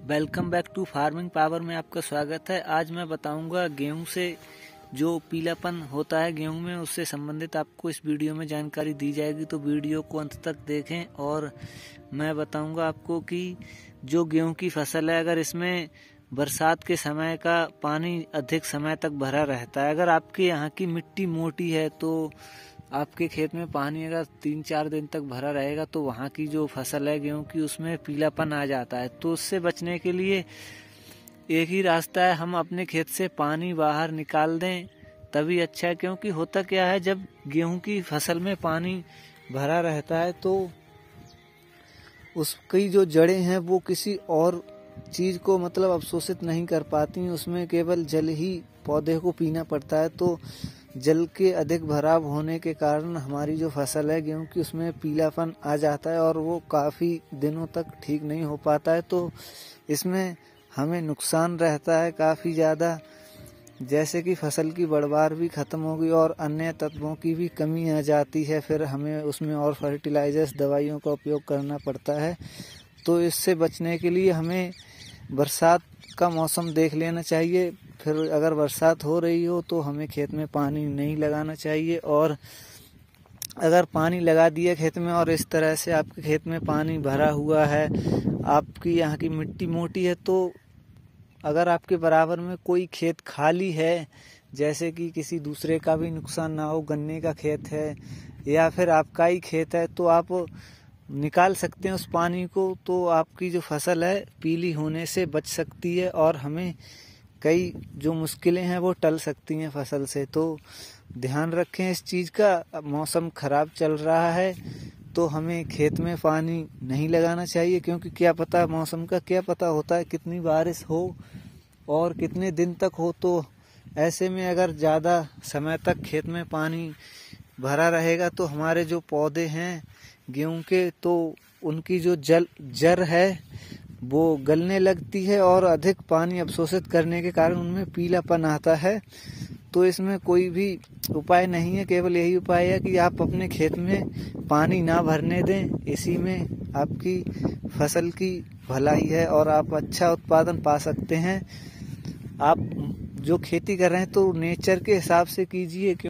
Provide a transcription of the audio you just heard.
Welcome back to farming power में आपका स्वागत है। आज मैं बताऊँगा गेहूँ से जो पीलापन होता है गेहूँ में, उससे संबंधित आपको इस वीडियो में जानकारी दी जाएगी। तो वीडियो को अंत तक देखें और मैं बताऊँगा आपको कि जो गेहूँ की फ़सल है, अगर इसमें बरसात के समय का पानी अधिक समय तक भरा रहता है, अगर आपके यहाँ की मिट्टी मोटी है तो आपके खेत में पानी अगर तीन चार दिन तक भरा रहेगा तो वहाँ की जो फ़सल है, गेहूँ की, उसमें पीलापन आ जाता है। तो उससे बचने के लिए एक ही रास्ता है, हम अपने खेत से पानी बाहर निकाल दें, तभी अच्छा है, क्योंकि होता क्या है, जब गेहूँ की फ़सल में पानी भरा रहता है तो उसकी जो जड़ें हैं, वो किसी और चीज़ को मतलब अवशोषित नहीं कर पाती उसमें केवल जल ही पौधे को पीना पड़ता है तो जल के अधिक भराव होने के कारण हमारी जो फ़सल है, गेहूँ की, उसमें पीलापन आ जाता है और वो काफ़ी दिनों तक ठीक नहीं हो पाता है। तो इसमें हमें नुकसान रहता है काफ़ी ज़्यादा। जैसे कि फ़सल की बढ़वार भी ख़त्म होगी और अन्य तत्वों की भी कमी आ जाती है, फिर हमें उसमें और फर्टिलाइजर्स दवाइयों का उपयोग करना पड़ता है। तो इससे बचने के लिए हमें बरसात का मौसम देख लेना चाहिए। फिर अगर बरसात हो रही हो तो हमें खेत में पानी नहीं लगाना चाहिए और अगर पानी लगा दिया खेत में और इस तरह से आपके खेत में पानी भरा हुआ है, आपकी यहाँ की मिट्टी मोटी है तो अगर आपके बराबर में कोई खेत खाली है, जैसे कि किसी दूसरे का भी नुकसान ना हो, गन्ने का खेत है या फिर आपका ही खेत है तो आप निकाल सकते हैं उस पानी को तो आपकी जो फ़सल है पीली होने से बच सकती है और हमें कई जो मुश्किलें हैं वो टल सकती हैं फ़सल से। तो ध्यान रखें इस चीज़ का मौसम ख़राब चल रहा है तो हमें खेत में पानी नहीं लगाना चाहिए, क्योंकि क्या पता मौसम का क्या पता होता है, कितनी बारिश हो और कितने दिन तक हो तो ऐसे में अगर ज़्यादा समय तक खेत में पानी भरा रहेगा तो हमारे जो पौधे हैं, गेहूँ के तो उनकी जो जल, जर है, वो गलने लगती है और अधिक पानी अवशोषित करने के कारण उनमें पीलापन आता है। तो इसमें कोई भी उपाय नहीं है, केवल यही उपाय है कि आप अपने खेत में पानी ना भरने दें। इसी में आपकी फ़सल की भलाई है और आप अच्छा उत्पादन पा सकते हैं। आप जो खेती कर रहे हैं तो नेचर के हिसाब से कीजिए